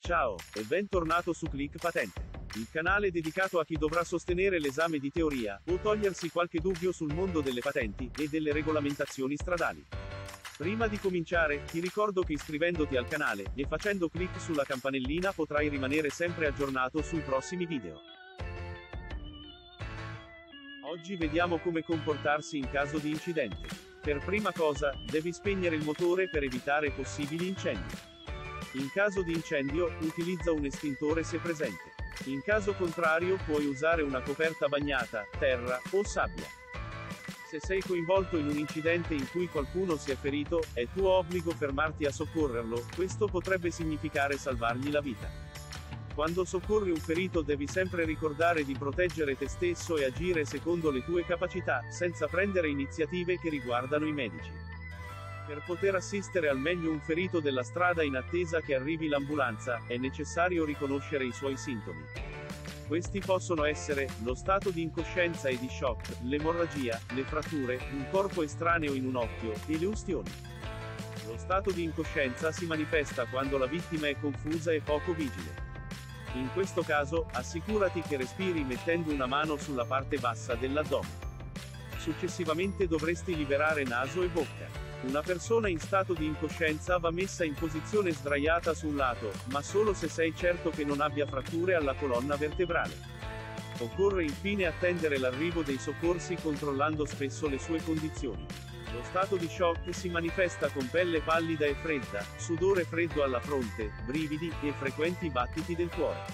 Ciao, e bentornato su Click Patente. Il canale dedicato a chi dovrà sostenere l'esame di teoria, o togliersi qualche dubbio sul mondo delle patenti, e delle regolamentazioni stradali. Prima di cominciare, ti ricordo che iscrivendoti al canale, e facendo clic sulla campanellina potrai rimanere sempre aggiornato sui prossimi video. Oggi vediamo come comportarsi in caso di incidente. Per prima cosa, devi spegnere il motore per evitare possibili incendi. In caso di incendio, utilizza un estintore se presente. In caso contrario, puoi usare una coperta bagnata, terra o sabbia. Se sei coinvolto in un incidente in cui qualcuno si è ferito, è tuo obbligo fermarti a soccorrerlo, questo potrebbe significare salvargli la vita. Quando soccorri un ferito devi sempre ricordare di proteggere te stesso e agire secondo le tue capacità, senza prendere iniziative che riguardano i medici. Per poter assistere al meglio un ferito della strada in attesa che arrivi l'ambulanza, è necessario riconoscere i suoi sintomi. Questi possono essere, lo stato di incoscienza e di shock, l'emorragia, le fratture, un corpo estraneo in un occhio, e le ustioni. Lo stato di incoscienza si manifesta quando la vittima è confusa e poco vigile. In questo caso, assicurati che respiri mettendo una mano sulla parte bassa dell'addome. Successivamente dovresti liberare naso e bocca. Una persona in stato di incoscienza va messa in posizione sdraiata su un lato, ma solo se sei certo che non abbia fratture alla colonna vertebrale. Occorre infine attendere l'arrivo dei soccorsi controllando spesso le sue condizioni. Lo stato di shock si manifesta con pelle pallida e fredda, sudore freddo alla fronte, brividi, e frequenti battiti del cuore.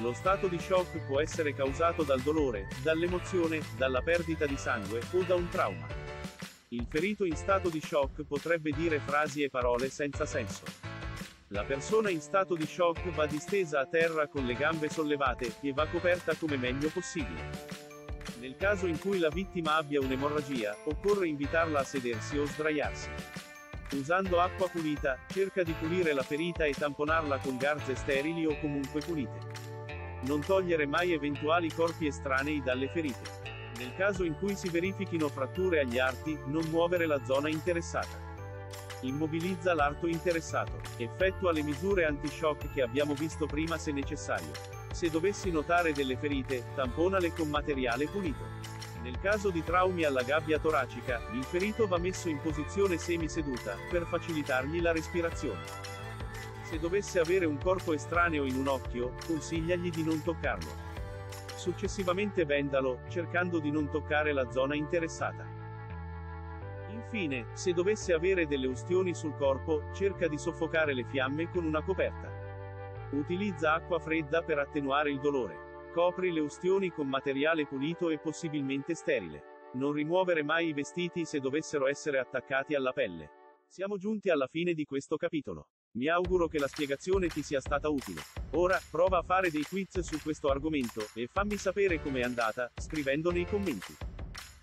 Lo stato di shock può essere causato dal dolore, dall'emozione, dalla perdita di sangue, o da un trauma. Il ferito in stato di shock potrebbe dire frasi e parole senza senso. La persona in stato di shock va distesa a terra con le gambe sollevate, e va coperta come meglio possibile. Nel caso in cui la vittima abbia un'emorragia, occorre invitarla a sedersi o sdraiarsi. Usando acqua pulita, cerca di pulire la ferita e tamponarla con garze sterili o comunque pulite. Non togliere mai eventuali corpi estranei dalle ferite. Nel caso in cui si verifichino fratture agli arti, non muovere la zona interessata. Immobilizza l'arto interessato. Effettua le misure anti-shock che abbiamo visto prima se necessario. Se dovessi notare delle ferite, tamponale con materiale pulito. Nel caso di traumi alla gabbia toracica, il ferito va messo in posizione semiseduta, per facilitargli la respirazione. Se dovesse avere un corpo estraneo in un occhio, consigliagli di non toccarlo. Successivamente vendalo, cercando di non toccare la zona interessata. Infine, se dovesse avere delle ustioni sul corpo, cerca di soffocare le fiamme con una coperta. Utilizza acqua fredda per attenuare il dolore. Copri le ustioni con materiale pulito e possibilmente sterile. Non rimuovere mai i vestiti se dovessero essere attaccati alla pelle. Siamo giunti alla fine di questo capitolo. Mi auguro che la spiegazione ti sia stata utile. Ora, prova a fare dei quiz su questo argomento, e fammi sapere com'è andata, scrivendo nei commenti.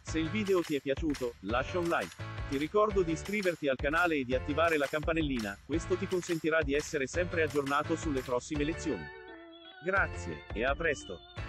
Se il video ti è piaciuto, lascia un like. Ti ricordo di iscriverti al canale e di attivare la campanellina, questo ti consentirà di essere sempre aggiornato sulle prossime lezioni. Grazie, e a presto!